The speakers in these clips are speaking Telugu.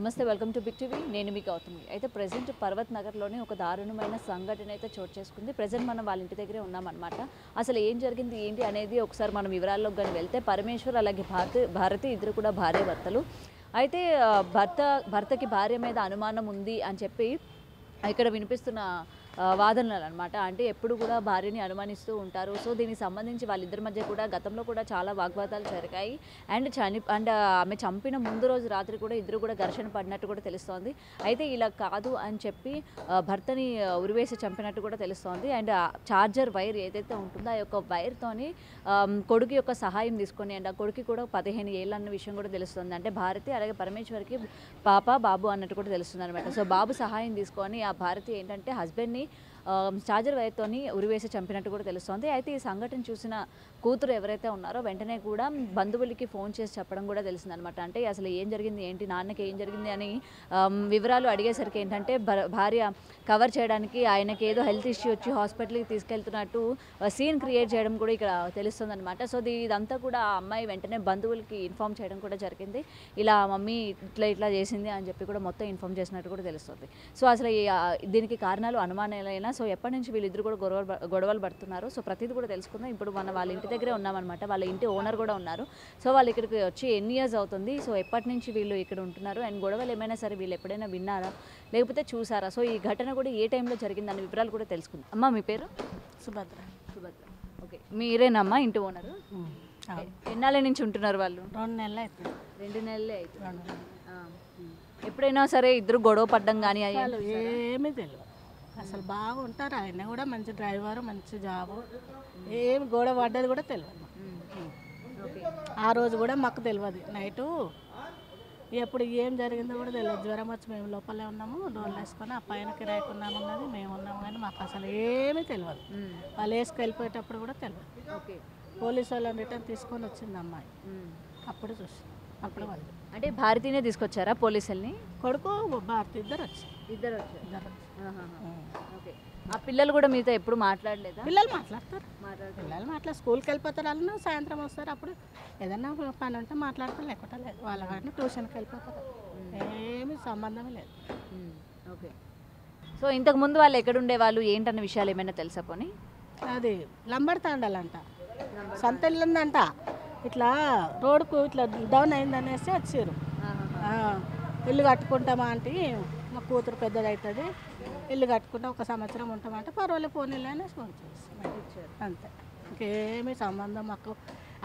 నమస్తే వెల్కమ్ టు బిగ్ టీవీ. నేను మీ గౌతమి. అయితే ప్రజెంట్ పర్వత్ నగర్లోనే ఒక దారుణమైన సంఘటన అయితే చోటు చేసుకుంది. ప్రజెంట్ మనం వాళ్ళ ఇంటి దగ్గరే ఉన్నామన్నమాట. అసలు ఏం జరిగింది ఏంటి అనేది ఒకసారి మనం వివరాల్లోకి కానీ వెళ్తే పరమేశ్వర్ అలాగే భారతి భారతి ఇద్దరు కూడా భార్య భర్తలు అయితే భర్త భర్తకి భార్య మీద అనుమానం ఉంది అని చెప్పి ఇక్కడ వినిపిస్తున్న వాదనలు అనమాట అంటే ఎప్పుడు కూడా భార్యని అనుమానిస్తూ ఉంటారు. సో దీనికి సంబంధించి వాళ్ళిద్దరి మధ్య కూడా గతంలో కూడా చాలా వాగ్వాదాలు జరిగాయి. అండ్ చని అండ్ ఆమె చంపిన ముందు రోజు రాత్రి కూడా ఇద్దరు కూడా ఘర్షణ పడినట్టు కూడా తెలుస్తోంది. అయితే ఇలా కాదు అని చెప్పి భర్తని ఉరివేసి చంపినట్టు కూడా తెలుస్తోంది. అండ్ చార్జర్ వైర్ ఏదైతే ఉంటుందో ఆ యొక్క వైర్తోని కొడుకు యొక్క సహాయం తీసుకొని అండ్ ఆ కొడుకు కూడా పదిహేను ఏళ్ళు అన్న విషయం కూడా తెలుస్తుంది. అంటే భారతి అలాగే పరమేశ్వర్కి పాప బాబు అన్నట్టు కూడా తెలుస్తుంది అనమాట సో బాబు సహాయం తీసుకొని ఆ భారతి ఏంటంటే హస్బెండ్ని చార్జర్ వైర్తోని ఉరివేసి చంపినట్టు కూడా తెలుస్తోంది. అయితే ఈ సంఘటన చూసిన కూతురు ఎవరైతే ఉన్నారో వెంటనే కూడా బంధువులకి ఫోన్ చేసి చెప్పడం కూడా తెలిసిందనమాట. అంటే అసలు ఏం జరిగింది ఏంటి నాన్నకి ఏం జరిగింది అని వివరాలు అడిగేసరికి ఏంటంటే భార్య కవర్ చేయడానికి ఆయనకి ఏదో హెల్త్ ఇష్యూ వచ్చి హాస్పిటల్కి తీసుకెళ్తున్నట్టు సీన్ క్రియేట్ చేయడం కూడా ఇక్కడ తెలుస్తుంది అనమాట సో ఇది ఇదంతా కూడా ఆ అమ్మాయి వెంటనే బంధువులకి ఇన్ఫామ్ చేయడం కూడా జరిగింది. ఇలా మమ్మీ ఇట్లా ఇట్లా చేసింది అని చెప్పి కూడా మొత్తం ఇన్ఫామ్ చేసినట్టు కూడా తెలుస్తుంది. సో అసలు దీనికి కారణాలు అనుమానాలైనా సో ఎప్పటి నుంచి వీళ్ళిద్దరు కూడా గొడవ గొడవలు పడుతున్నారు? సో ప్రతిదీ కూడా తెలుసుకుందాం. ఇప్పుడు మన వాళ్ళ ఇంటి దగ్గరే ఉన్నామన్నమాట. వాళ్ళ ఇంటి ఓనర్ కూడా ఉన్నారు. సో వాళ్ళు ఇక్కడికి వచ్చి ఎన్ని ఇయర్స్ అవుతుంది? సో ఎప్పటి నుంచి వీళ్ళు ఇక్కడ ఉంటున్నారు? అండ్ గొడవలు ఏమైనా సరే వీళ్ళు ఎప్పుడైనా విన్నారా? లేకపోతే చూసారా? సో ఈ ఘటన కూడా ఏ టైంలో జరిగిందన్న వివరాలు కూడా తెలుసుకుందాం. అమ్మ మీ పేరు? సుభద్ర. సుభద్ర. ఓకే. మీరేనమ్మా? ఇంటి ఓనరు. ఎన్నాళ్ళ నుంచి ఉంటున్నారు వాళ్ళు? రెండు నెలలు అవుతుంది రెండు నెలలే అవుతుంది. ఎప్పుడైనా సరే ఇద్దరు గొడవ పడ్డం కానీ ఏమీ తెలియదు అసలు బాగుంటారు. ఆయన కూడా మంచి డ్రైవర్ మంచి జాబు. ఏమి గొడవ పడ్డది కూడా తెలియదు ఆ రోజు కూడా మాకు తెలియదు నైటు ఎప్పుడు ఏం జరిగిందో కూడా తెలియదు జ్వరం వచ్చి మేము లోపలే ఉన్నాము. డోర్లు వేసుకొని ఆ పైన కిరాయికున్నాము ఉన్నది మేము ఉన్నాము కానీ మాకు అసలు ఏమీ తెలియదు. వాళ్ళు వేసుకెళ్ళిపోయేటప్పుడు కూడా తెలియదు పోలీసు వాళ్ళని రిటర్న్ తీసుకొని వచ్చింది అమ్మాయి. మ్మ్. అప్పుడు చూసి అప్పుడు వాళ్ళు. అంటే భారతీనే తీసుకొచ్చారా పోలీసుల్ని? కొడుకు భారతి ఇద్దరు వచ్చి ఇద్దరు వచ్చారు. ఇద్దరు వచ్చి. ఉమ్. ఓకే. ఆ పిల్లలు కూడా మీతో ఎప్పుడు మాట్లాడలేదా? పిల్లలు మాట్లాడతారు. పిల్లలు మాట్లా స్కూల్కి వెళ్ళిపోతారు వాళ్ళు సాయంత్రం వస్తారు అప్పుడు ఏదన్నా పని ఉంటే మాట్లాడతారు లేకపోతే లేదు. వాళ్ళ కానీ ట్యూషన్కి వెళ్ళిపోతారు. ఏమీ సంబంధమే లేదు. ఓకే. సో ఇంతకు ముందు వాళ్ళు ఎక్కడ ఉండేవాళ్ళు? ఏంటన్న విషయాలు ఏమైనా తెలుసా పోనీ? అది లంబడి తాండాలంట. సొంత ఇల్లు ఉందంట ఇట్లా రోడ్కు ఇట్లా డౌన్ అయిందనేసి వచ్చారు. ఇల్లు కట్టుకుంటామా అంటే మా కూతురు పెద్దది అవుతుంది ఇల్లు కట్టుకుంటే ఒక సంవత్సరం ఉంటామంటే. పర్వాలేదు అనేసి ఫోన్ చేసి అంతే. ఇంకేమీ సంబంధం మాకు.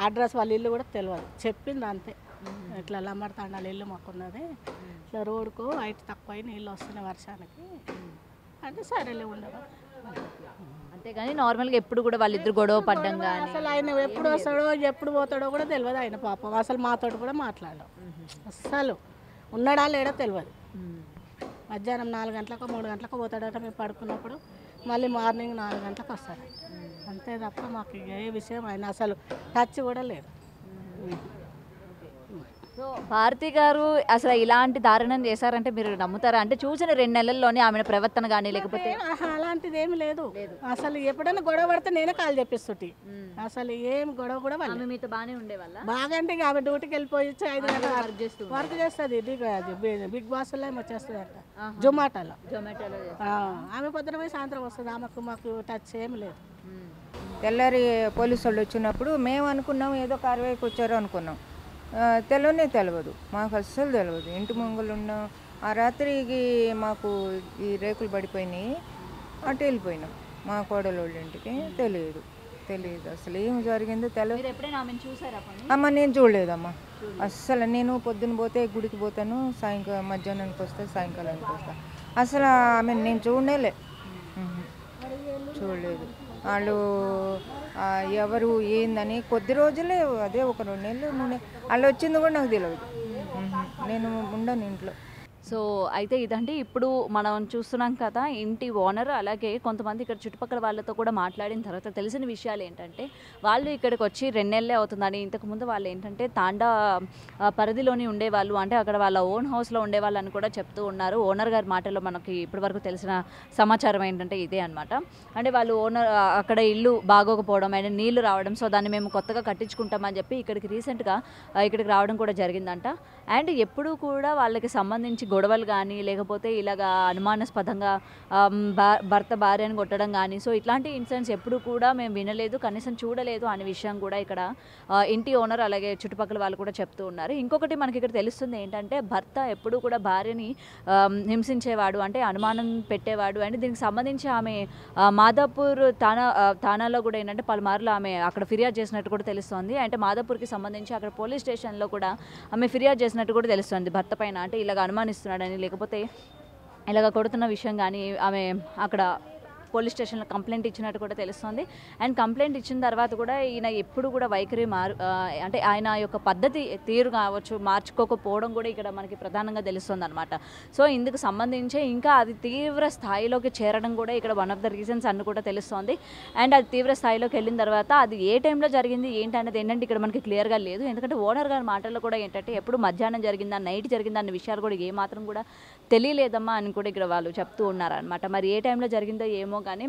అడ్రస్ వాళ్ళ ఇల్లు కూడా తెలియదు చెప్పింది అంతే. ఇట్లా లంబడి తాండాల ఇల్లు మాకున్నది. ఇట్లా రోడ్కు హైట్ తక్కువ నీళ్ళు వస్తున్నాయి వర్షానికి. అంటే సరేలే ఉండవు. అంతేగాని నార్మల్గా ఎప్పుడు కూడా వాళ్ళిద్దరు గొడవ పడ్డం కానీ అసలు ఆయన ఎప్పుడు వస్తాడో ఎప్పుడు పోతాడో కూడా తెలియదు ఆయన పాపం. అసలు మాతోటి కూడా మాట్లాడడం. అస్సలు ఉన్నాడా లేడో తెలియదు మధ్యాహ్నం నాలుగు గంటలకు మూడు గంటలకు పోతాడట మేము పడుకున్నప్పుడు. మళ్ళీ మార్నింగ్ నాలుగు గంటలకు వస్తాడట. అంతే తప్ప మాకు ఏ విషయం ఆయన అసలు టచ్ కూడా లేదు. సో భారతి గారు అసలు ఇలాంటి దారుణం చేశారంటే మీరు నమ్ముతారా? అంటే చూసిన రెండు నెలల్లోనే ఆమె ప్రవర్తన కానీ లేకపోతే అలాంటిది ఏమి లేదు. అసలు ఎప్పుడైనా గొడవ పడితే నేనే కాల్ చెప్పిస్తుంటి. అసలు ఏం గొడవ కూడా వాళ్ళు మీతో బాగానే ఉండేవాళ్ళ? బాగా అంటే ఆమె డ్యూటీకి వెళ్ళిపోయి వచ్చి ఐదు గంటల వర్క్ చేస్తూ వర్క్ చేస్తుంది. బిగ్ అది బి- బిగ్ బాస్లో ఏమో చేస్తుంది అంట జొమాటోలో. ఆమె పొద్దున పోయి సాయంత్రం వస్తుంది. ఆమెకు మాకు టచ్ ఏమి లేదు. తెల్లారి పోలీసు వాళ్ళు వచ్చినప్పుడు మేము అనుకున్నాం ఏదో కార్వాయికి వచ్చారు అనుకున్నాం. ఆ, తెలియనే తెలియదు మాకు అస్సలు తెలియదు ఇంటి ముంగలు ఉన్నాం ఆ రాత్రికి మాకు ఈ రేకులు పడిపోయినాయి. అటు వెళ్ళిపోయినాం. మా కోడలు వాళ్ళ ఇంటికి. తెలియదు. తెలియదు. అసలు ఏం జరిగిందో తెలియదు అమ్మ నేను చూడలేదమ్మా. అస్సలు నేను పొద్దున పోతే గుడికి పోతాను. సాయంకాలం మధ్యాహ్నానికి వస్తే సాయంకాలానికి వస్తా. అసలు ఆమె నేను చూడలే చూడలేదు. వాళ్ళు ఎవరు ఏందని కొద్ది రోజులే అదే ఒక రెండు నెలలు నూనె వాళ్ళు వచ్చింది కూడా నాకు తెలియదు నేను ఉండను ఇంట్లో. సో అయితే ఇదండి. ఇప్పుడు మనం చూస్తున్నాం కదా ఇంటి ఓనర్ అలాగే కొంతమంది ఇక్కడ చుట్టుపక్కల వాళ్ళతో కూడా మాట్లాడిన తర్వాత తెలిసిన విషయాలు ఏంటంటే వాళ్ళు ఇక్కడికి వచ్చి రెండేళ్ళే అవుతుందని ఇంతకుముందు వాళ్ళు ఏంటంటే తాండా పరిధిలోని ఉండేవాళ్ళు. అంటే అక్కడ వాళ్ళ ఓన్ హౌస్లో ఉండేవాళ్ళు అని కూడా చెప్తూ ఉన్నారు. ఓనర్ గారి మాటల్లో మనకి ఇప్పటివరకు తెలిసిన సమాచారం ఏంటంటే ఇదే అనమాట అంటే వాళ్ళు ఓనర్ అక్కడ ఇల్లు బాగోకపోవడం అండ్ నీళ్ళు రావడం సో దాన్ని మేము కొత్తగా కట్టించుకుంటామని చెప్పి ఇక్కడికి రీసెంట్గా ఇక్కడికి రావడం కూడా జరిగిందంట. అండ్ ఎప్పుడూ కూడా వాళ్ళకి సంబంధించి గొడవలు కానీ లేకపోతే ఇలాగా అనుమానాస్పదంగా భా- భర్త భార్యను కొట్టడం కానీ సో ఇట్లాంటి ఇన్సిడెంట్స్ ఎప్పుడు కూడా మేము వినలేదు కనీసం చూడలేదు అనే విషయం కూడా ఇక్కడ ఇంటి ఓనర్ అలాగే చుట్టుపక్కల వాళ్ళు కూడా చెప్తూ ఉన్నారు. ఇంకొకటి మనకి ఇక్కడ తెలుస్తుంది ఏంటంటే భర్త ఎప్పుడు కూడా భార్యని హింసించేవాడు అంటే అనుమానం పెట్టేవాడు. అండ్ దీనికి సంబంధించి ఆమె ఆ, మాదాపూర్ తానా తానాలో కూడా ఏంటంటే పలుమార్లు ఆమె అక్కడ ఫిర్యాదు చేసినట్టు కూడా తెలుస్తోంది. అంటే మాదాపూర్కి సంబంధించి అక్కడ పోలీస్ స్టేషన్లో కూడా ఆమె ఫిర్యాదు చేసినట్టు కూడా తెలుస్తుంది భర్త పైన. అంటే ఇలాగ చేస్తున్నాడని లేకపోతే ఇలాగ కొడుతున్న విషయం కానీ ఆమె అక్కడ పోలీస్ స్టేషన్లో కంప్లైంట్ ఇచ్చినట్టు కూడా తెలుస్తుంది. అండ్ కంప్లైంట్ ఇచ్చిన తర్వాత కూడా ఈయన ఎప్పుడు కూడా వైఖరి మారు అంటే ఆయన యొక్క పద్ధతి తీరు కావచ్చు మార్చుకోకపోవడం కూడా ఇక్కడ మనకి ప్రధానంగా తెలుస్తుంది అనమాట సో ఇందుకు సంబంధించి ఇంకా అది తీవ్ర స్థాయిలోకి చేరడం కూడా ఇక్కడ వన్ ఆఫ్ ద రీజన్స్ అన్ని కూడా తెలుస్తోంది. అండ్ అది తీవ్ర స్థాయిలోకి వెళ్ళిన తర్వాత అది ఏ టైంలో జరిగింది ఏంటి అనేది ఏంటంటే ఇక్కడ మనకి క్లియర్గా లేదు. ఎందుకంటే ఓనర్ గారి మాటల్లో కూడా ఏంటంటే ఎప్పుడు మధ్యాహ్నం జరిగిందా నైట్ జరిగిందా అన్న విషయాలు కూడా ఏ మాత్రం కూడా తెలియలేదమ్మా అని కూడా ఇక్కడ వాళ్ళు చెప్తూ ఉన్నారనమాట మరి ఏ టైంలో జరిగిందో ఏమో కానీ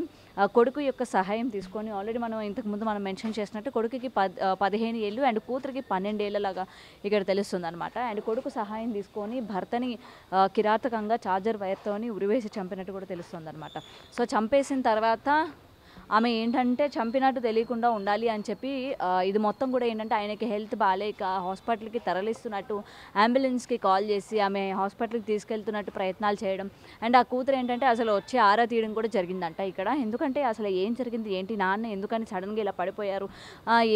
కొడుకు యొక్క సహాయం తీసుకొని ఆల్రెడీ మనం ఇంతకుముందు మనం మెన్షన్ చేసినట్టు కొడుకుకి పద్ పదిహేను ఏళ్ళు అండ్ కూతురికి పన్నెండేళ్ళలాగా ఇక్కడ తెలుస్తుంది అనమాట అండ్ కొడుకు సహాయం తీసుకొని భర్తని కిరాతకంగా చార్జర్ వైర్తోని ఉరివేసి చంపినట్టు కూడా తెలుస్తుంది అనమాట సో చంపేసిన తర్వాత ఆమె ఏంటంటే చంపినట్టు తెలియకుండా ఉండాలి అని చెప్పి ఇది మొత్తం కూడా ఏంటంటే ఆయనకి హెల్త్ బాగాలేక హాస్పిటల్కి తరలిస్తున్నట్టు అంబులెన్స్కి కాల్ చేసి ఆమె హాస్పిటల్కి తీసుకెళ్తున్నట్టు ప్రయత్నాలు చేయడం. అండ్ ఆ కూతురు ఏంటంటే అసలు వచ్చి ఆరా తీయడం కూడా జరిగిందంట ఇక్కడ. ఎందుకంటే అసలు ఏం జరిగింది ఏంటి నాన్న ఎందుకని సడన్గా ఇలా పడిపోయారు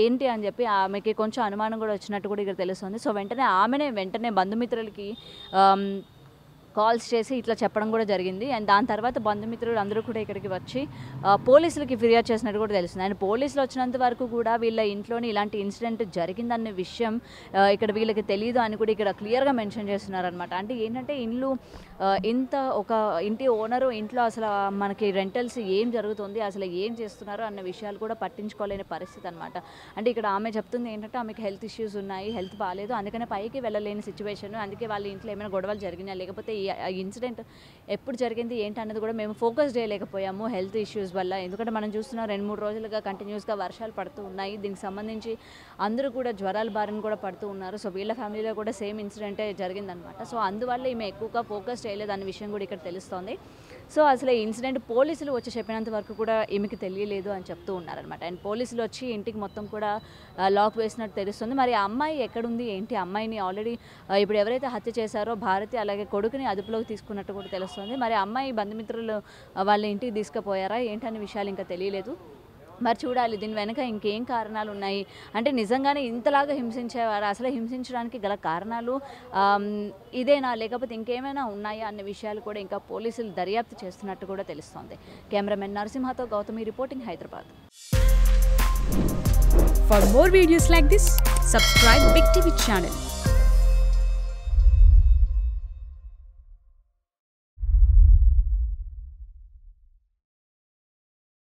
ఏంటి అని చెప్పి ఆమెకి కొంచెం అనుమానం కూడా వచ్చినట్టు కూడా ఇక్కడ తెలుస్తుంది. సో వెంటనే ఆమెనే వెంటనే బంధుమిత్రులకి కాల్స్ చేసి ఇట్లా చెప్పడం కూడా జరిగింది. అండ్ దాని తర్వాత బంధుమిత్రులు అందరూ కూడా ఇక్కడికి వచ్చి పోలీసులకి ఫిర్యాదు చేసినట్టు కూడా తెలుస్తుంది. అండ్ పోలీసులు వచ్చినంత వరకు కూడా వీళ్ళ ఇంట్లోని ఇలాంటి ఇన్సిడెంట్ జరిగిందన్న విషయం ఇక్కడ వీళ్ళకి తెలియదు అని కూడా ఇక్కడ క్లియర్గా మెన్షన్ చేస్తున్నారనమాట అంటే ఏంటంటే ఇల్లు ఇంత ఒక ఇంటి ఓనరు ఇంట్లో అసలు మనకి రెంటల్స్ ఏం జరుగుతుంది అసలు ఏం చేస్తున్నారు అన్న విషయాలు కూడా పట్టించుకోలేని పరిస్థితి అనమాట అంటే ఇక్కడ ఆమె చెప్తుంది ఏంటంటే ఆమెకి హెల్త్ ఇష్యూస్ ఉన్నాయి హెల్త్ బాగాలేదు అందుకనే పైకి వెళ్ళలేని సిచ్యువేషన్ అందుకే వాళ్ళ ఇంట్లో ఏమైనా గొడవలు జరిగినా లేకపోతే ఈ ఇన్సిడెంట్ ఎప్పుడు జరిగింది ఏంటి అన్నది కూడా మేము ఫోకస్ చేయలేకపోయాము హెల్త్ ఇష్యూస్ వల్ల. ఎందుకంటే మనం చూస్తున్నాం రెండు మూడు రోజులుగా కంటిన్యూస్గా వర్షాలు పడుతూ ఉన్నాయి. దీనికి సంబంధించి అందరూ కూడా జ్వరాల బారిన కూడా పడుతూ ఉన్నారు. సో వీళ్ళ ఫ్యామిలీలో కూడా సేమ్ ఇన్సిడెంటే జరిగిందనమాట సో అందువల్ల ఈమె ఎక్కువగా ఫోకస్ చేయలేదు అనే విషయం కూడా ఇక్కడ తెలుస్తోంది. సో అసలు ఈ ఇన్సిడెంట్ పోలీసులు వచ్చి చెప్పినంత వరకు కూడా ఏమికి తెలియలేదు అని చెప్తూ ఉన్నారనమాట అండ్ పోలీసులు వచ్చి ఇంటికి మొత్తం కూడా లాక్ వేసినట్టు తెలుస్తుంది. మరి ఆ అమ్మాయి ఎక్కడుంది? ఏంటి అమ్మాయిని ఆల్రెడీ ఇప్పుడు ఎవరైతే హత్య చేశారో భారతి అలాగే కొడుకుని అదుపులోకి తీసుకున్నట్టు కూడా తెలుస్తుంది. మరి అమ్మాయి బంధుమిత్రులు వాళ్ళ ఇంటికి తీసుకుపోయారా? ఏంటనే విషయాలు ఇంకా తెలియలేదు. మరి చూడాలి దీని వెనక ఇంకేం కారణాలు ఉన్నాయి అంటే నిజంగానే ఇంతలాగా హింసించేవారు? అసలు హింసించడానికి గల కారణాలు ఇదేనా? లేకపోతే ఇంకేమైనా ఉన్నాయా? అన్న విషయాలు కూడా ఇంకా పోలీసులు దర్యాప్తు చేస్తున్నట్టు కూడా తెలుస్తోంది. Cameraman నరసింహతో Gautami reporting Hyderabad. For more videos like this, subscribe Big TV channel.